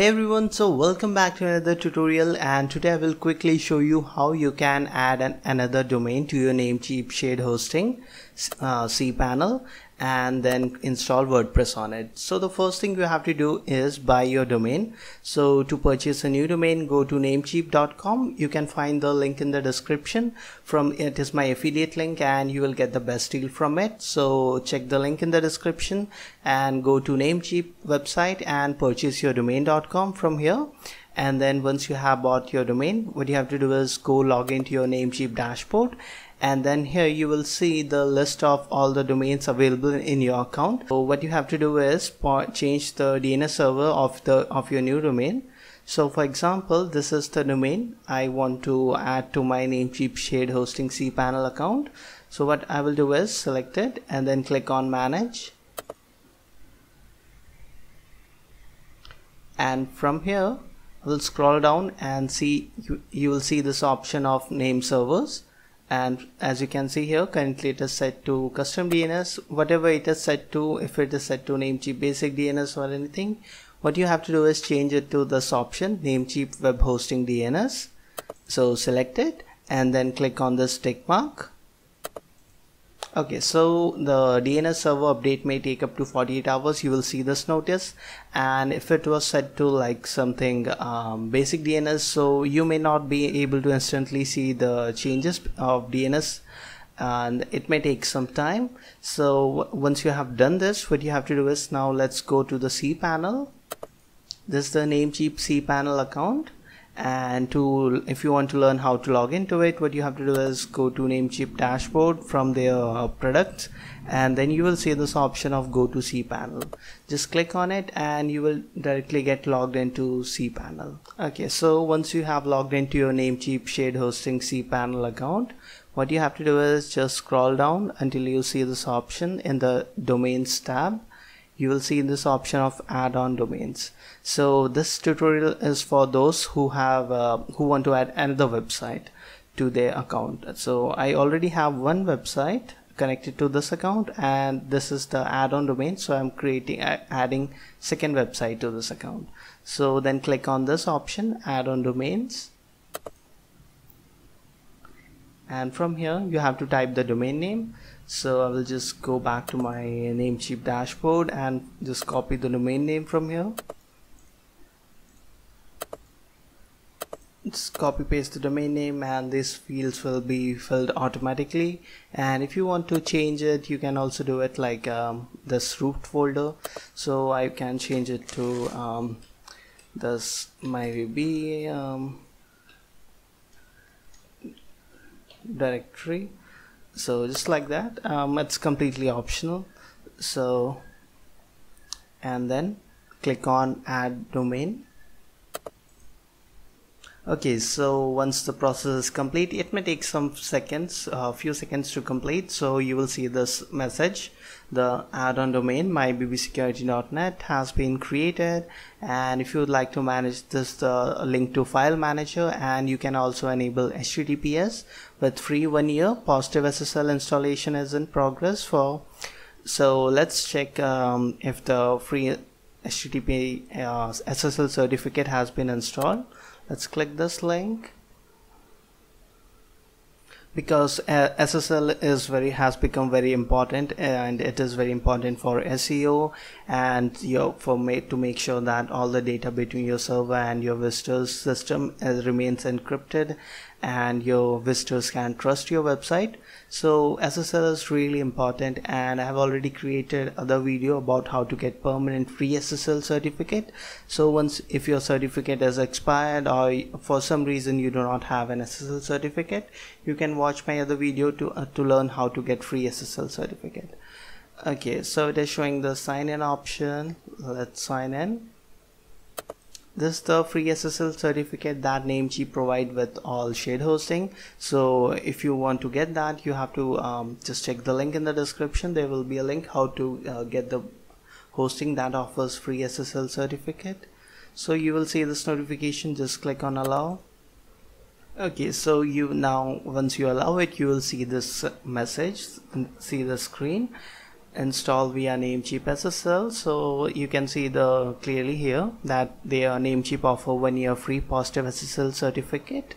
Hey everyone, so welcome back to another tutorial and today I will quickly show you how you can add an, another domain to your Namecheap shared hosting uh, cPanel and then install WordPress on it. So the first thing you have to do is buy your domain. So to purchase a new domain, go to namecheap.com. You can find the link in the description from it is my affiliate link and you will get the best deal from it. So check the link in the description and go to Namecheap website and purchase your domain.com from here and then once you have bought your domain what you have to do is go log into your namecheap dashboard. And then here you will see the list of all the domains available in your account. So what you have to do is change the DNS server of the of your new domain. So for example this is the domain I want to add to my Namecheap shared hosting cPanel account. So what I will do is select it and then click on manage. And from here we'll scroll down and see you, you will see this option of name servers. And as you can see here currently it is set to custom DNS whatever it is set to if it is set to Namecheap basic DNS or anything what you have to do is change it to this option Namecheap web hosting DNS so select it and then click on this tick mark okay so the DNS server update may take up to 48 hours. You will see this notice. And if it was set to like something um, basic DNS so you may not be able to instantly see the changes of DNS and it may take some time. So once you have done this what you have to do is now let's go to the cPanel this is the Namecheap cPanel account and to if you want to learn how to log into it what you have to do is go to namecheap dashboard from their uh, products and then you will see this option of go to cpanel. Just click on it and you will directly get logged into cpanel. Okay so once you have logged into your namecheap shared hosting cpanel account what you have to do is just scroll down until you see this option in the domains tab you will see this option of add-on domains. So this tutorial is for those who have uh, who want to add another website to their account. So I already have one website connected to this account and this is the add-on domain. So I'm creating adding second website to this account. So then click on this option add-on domains and from here you have to type the domain name. So I will just go back to my Namecheap dashboard and just copy the domain name from here. Just copy paste the domain name and these fields will be filled automatically. And if you want to change it you can also do it like um, this root folder. So I can change it to um, this my be um, directory. So just like that. Um, it's completely optional. So and then click on add domain okay so once the process is complete it may take some seconds a uh, few seconds to complete. So you will see this message. The add-on domain mybbsecurity.net has been created. And if you would like to manage this the link to file manager and you can also enable https with free one year positive ssl installation is in progress for so let's check um, if the free http uh, ssl certificate has been installed let's click this link. Because uh, SSL is very has become very important and it is very important for SEO and your for to make sure that all the data between your server and your visitors system uh, remains encrypted and your visitors can trust your website. So SSL is really important and I have already created other video about how to get permanent free SSL certificate. So once if your certificate is expired or for some reason you do not have an SSL certificate you can watch my other video to uh, to learn how to get free SSL certificate. Okay so it is showing the sign in option. Let's sign in this is the free SSL certificate that Namecheap provide with all shared hosting. So if you want to get that you have to um, just check the link in the description. There will be a link how to uh, get the hosting that offers free SSL certificate. So you will see this notification just click on allow. Okay so you now once you allow it you will see this message see the screen install via Namecheap SSL so you can see the clearly here that their Namecheap offer one year free positive SSL certificate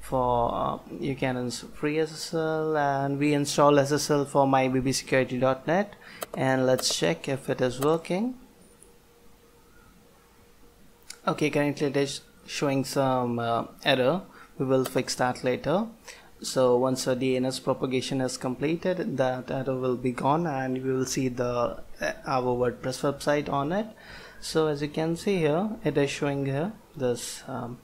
for uh, you can install free SSL and we install SSL for mybbsecurity.net and let's check if it is working. Okay currently it is showing some uh, error. We will fix that later so once the DNS propagation is completed that error will be gone and we will see the uh, our WordPress website on it. So as you can see here it is showing here this um,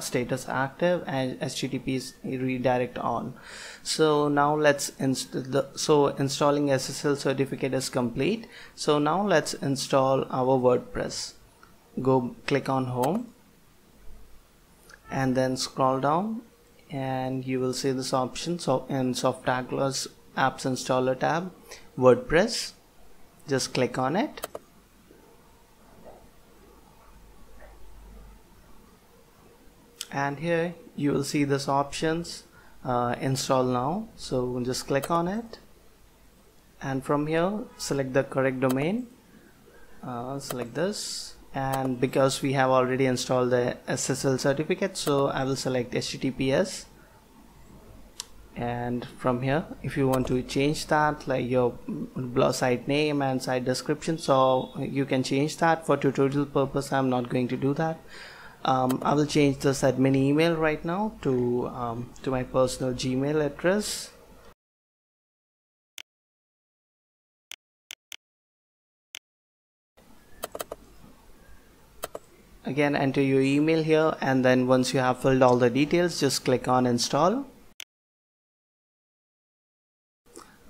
status active and HTTP is redirect on. So now let's the so installing SSL certificate is complete. So now let's install our WordPress. Go click on home and then scroll down and you will see this option so in Softaculous apps installer tab WordPress. Just click on it. And here you will see this options uh, install now. So just click on it. And from here select the correct domain. Uh, select this and because we have already installed the SSL certificate so I will select HTTPS and from here if you want to change that like your blog site name and site description so you can change that. For tutorial purpose I'm not going to do that. Um, I will change this admin email right now to um, to my personal Gmail address again enter your email here and then once you have filled all the details just click on install.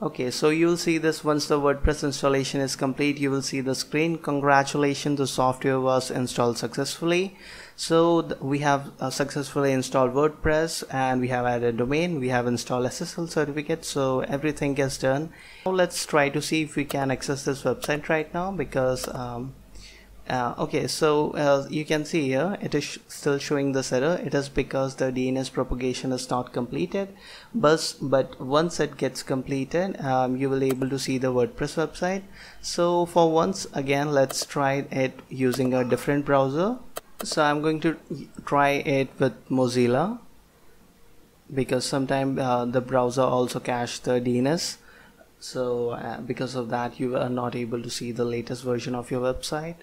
Okay so you'll see this once the WordPress installation is complete you will see the screen. Congratulations the software was installed successfully. So we have uh, successfully installed WordPress and we have added domain we have installed SSL certificate so everything is done. Now let's try to see if we can access this website right now because um, uh, okay so uh, you can see here it is sh still showing this error it is because the DNS propagation is not completed. But but once it gets completed um, you will able to see the WordPress website. So for once again let's try it using a different browser. So I'm going to try it with Mozilla because sometimes uh, the browser also cache the DNS so uh, because of that you are not able to see the latest version of your website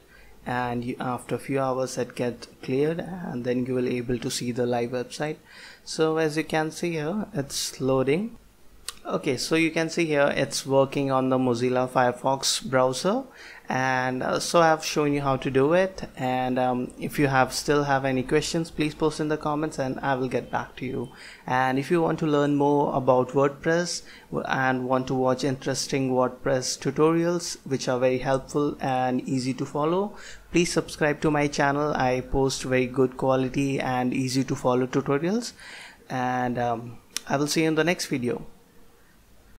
and you, after a few hours it get cleared and then you will able to see the live website. So as you can see here it's loading okay so you can see here it's working on the Mozilla Firefox browser. And uh, so I've shown you how to do it. And um, if you have still have any questions please post in the comments and I will get back to you. And if you want to learn more about WordPress and want to watch interesting WordPress tutorials which are very helpful and easy to follow please subscribe to my channel. I post very good quality and easy to follow tutorials. And um, I will see you in the next video